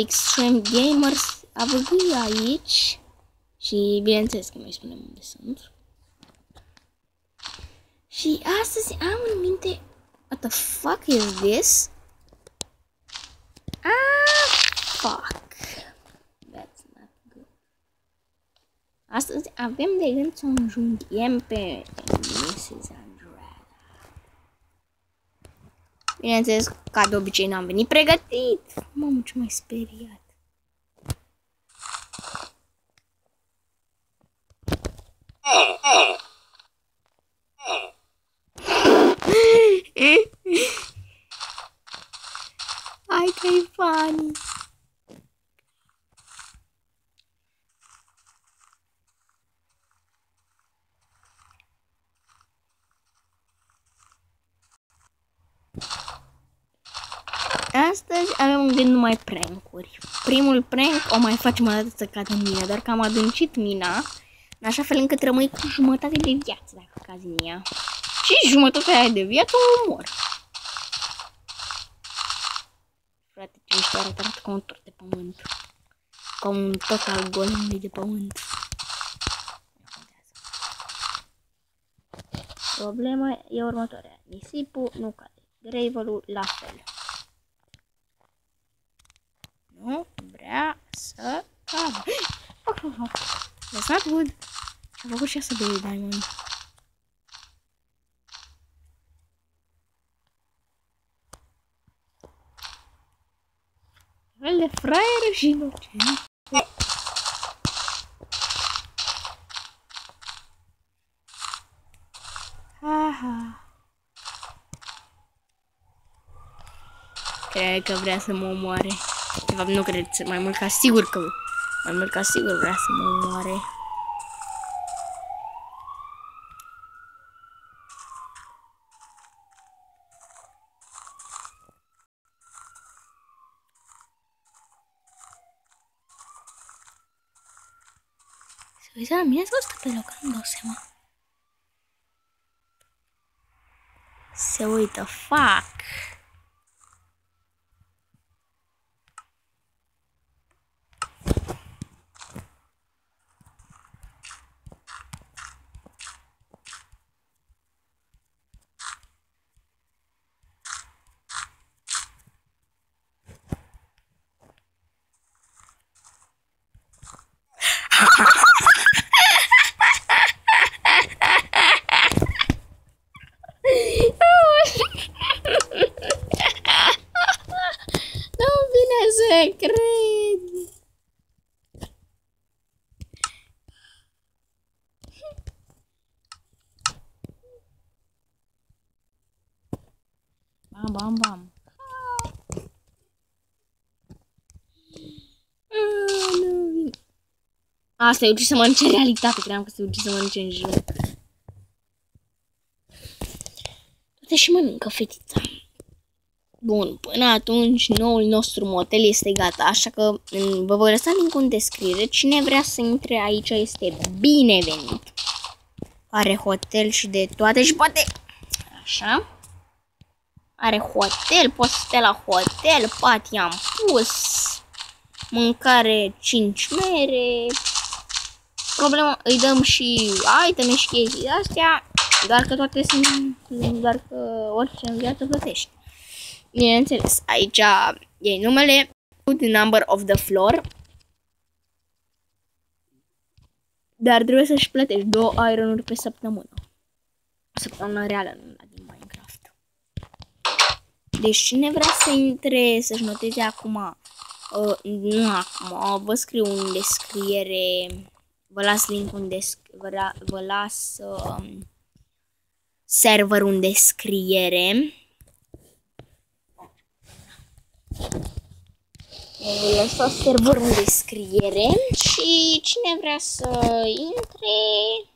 Extreme Gamers AVG aici. Și bineînțeles că noi spunem unde sunt. Și astăzi am în minte What the fuck is this? Ah, fuck. That's not good. Astăzi avem de gând să înjunghem pe Mrs. Andrea. Bineînțeles, ca de obicei n-am venit pregătit. Mamă, ce mai speriat. Hai că e funny. Astăzi avem un gând numai prank-uri. Primul prank o mai facem o dată să cadă în mine, doar că am adâncit mina, în așa fel încât rămâi cu jumătate de viață dacă cazi în ea. Și jumătatea aia de viață o omor. Frate, ce mișto arată, arată ca un tot de pământ. Ca un tot al golemului de pământ. Problema e următoarea. Nisipul nu cade. Gravelul la fel. Nu vrea să cadă. Oh, oh, oh. That's not good. A făcut și asta de diamond. fel de fraier și inocent. Aha. Cred că vrea să mă omoare. De fapt, nu cred, mai mult ca sigur că... Mai mult ca sigur vrea să mă omoare. Se uita la mine sau stă pe loc? Nu dau seama. Se uită, fac. Nu vine să cred. Bam, bam, bam. Ah, nu vine. Asta e ucis să mănânce în realitate, credeam că se ucis să mănânce în joc. Toate și mănâncă fetița. Bun, până atunci noul nostru motel este gata, așa că mm, vă voi lăsa link în descriere. Cine vrea să intre aici este binevenit. Are hotel și de toate și poate... Așa. Are hotel, poți să stai la hotel, pat i-am pus. Mâncare 5 mere. Problema, îi dăm și iteme și chestii astea, doar că toate sunt, doar că orice în viață plătești. Bineînțeles, aici e numele, the number of the floor, dar trebuie să-și plătești două iron pe săptămână. Săptămână reală, nu la din Minecraft. Deci cine vrea să intre, să-și noteze acum, uh, nu acum, vă scriu în descriere, vă las link în descriere, vă, la, vă las uh, serverul în descriere. Vă lăsa serverul în descriere și cine vrea să intre...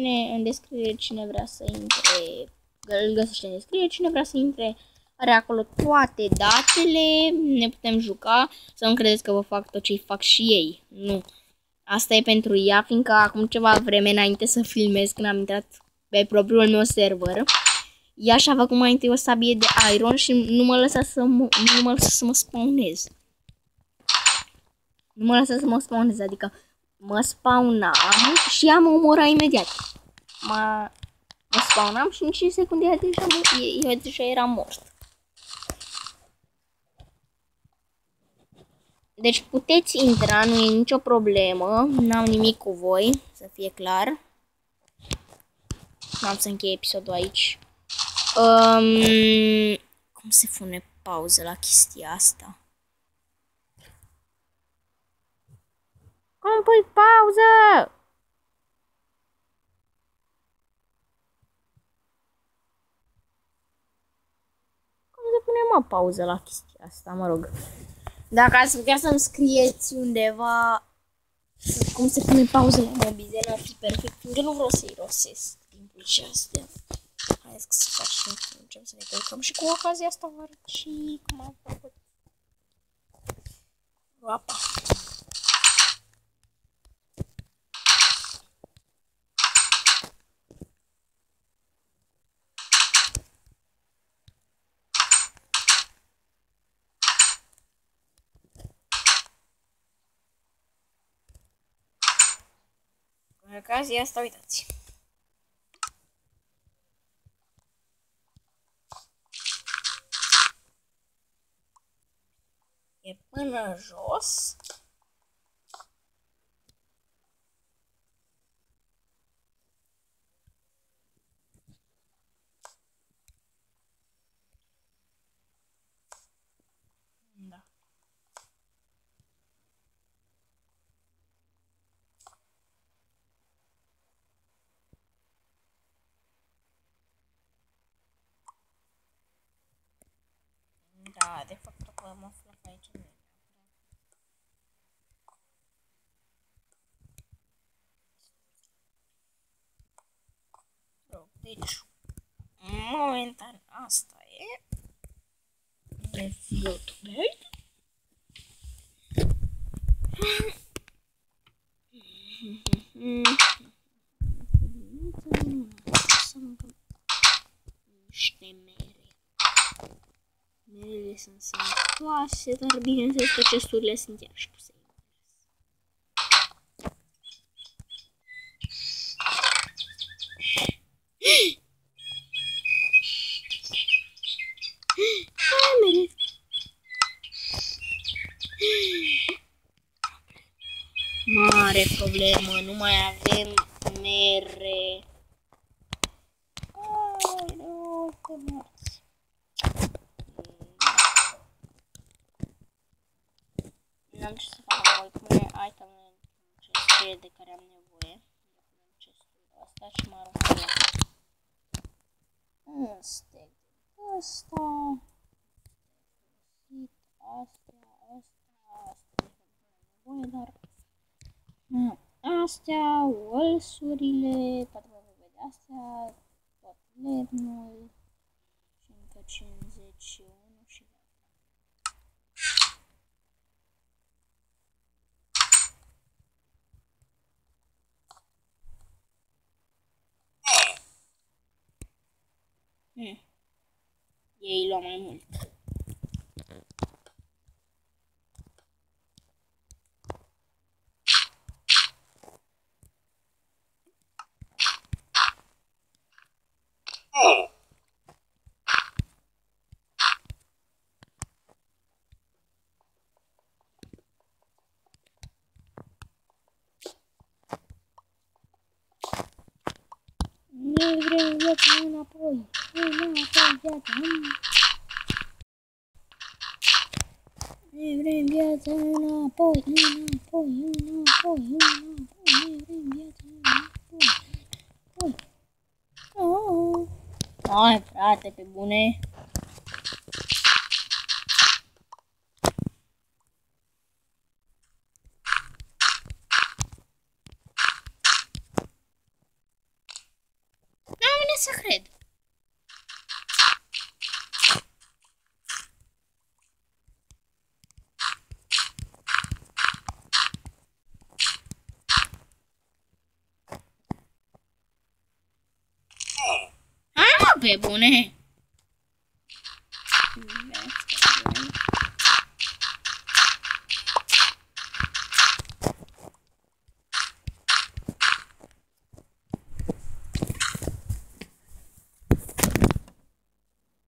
Cine în descriere, cine vrea să intre, îl găsește în descriere, cine vrea să intre are acolo toate datele, ne putem juca, să nu credeți că vă fac tot ce fac și ei, nu. Asta e pentru ea, fiindcă acum ceva vreme înainte să filmez, când am intrat pe propriul meu server, ea și-a făcut mai întâi o sabie de iron și nu mă lăsa să mă, nu mă lăsa să mă spawnez. Nu mă lăsa să mă spawnez, adică mă spawnam și ea mă omora imediat. Mă, mă spawnam și în 5 secunde ea deja, eu deja era mort. Deci puteți intra, nu e nicio problemă, n-am nimic cu voi, să fie clar. N-am să închei episodul aici. Um, cum se pune pauză la chestia asta? Cum pui pauză? Cum se pune mă pauză la chestia asta, mă rog. Dacă ați putea să-mi scrieți undeva cum se pune pauză la mobizen, ar fi perfect. Eu nu vreau să irosesc timpul și astea. Hai să facem să încep să ne culcăm și cu ocazia asta vă arăt și cum am făcut apa. În ocazia asta, uitați. E până jos. Da. Da, de fapt, acum am aflat că aici nu e neapărat. Deci, momentan asta e. Reflotul Niște mere. Merele sunt sănătoase, dar bineînțeles că cesturile sunt iarăși puse. mere. Mare problemă, nu mai avem mere. Ai, nu, te n-am ce să fac mai mult. Pune itemele ce scrie de care am nevoie. Asta și mă arunc pe ea. Asta. Asta. Asta. Asta. Asta. Nevoie, dar... Mm. Astea, walls-urile, toate vorbele astea, tot lemnul, 151嗯，耶，罗马也多。Vrem viața înapoi. Înapoi viața. Ne vrem viața înapoi, înapoi, înapoi, înapoi. Ne vrem viața înapoi, înapoi. Oh. Hai, frate, pe bune. N-am venit să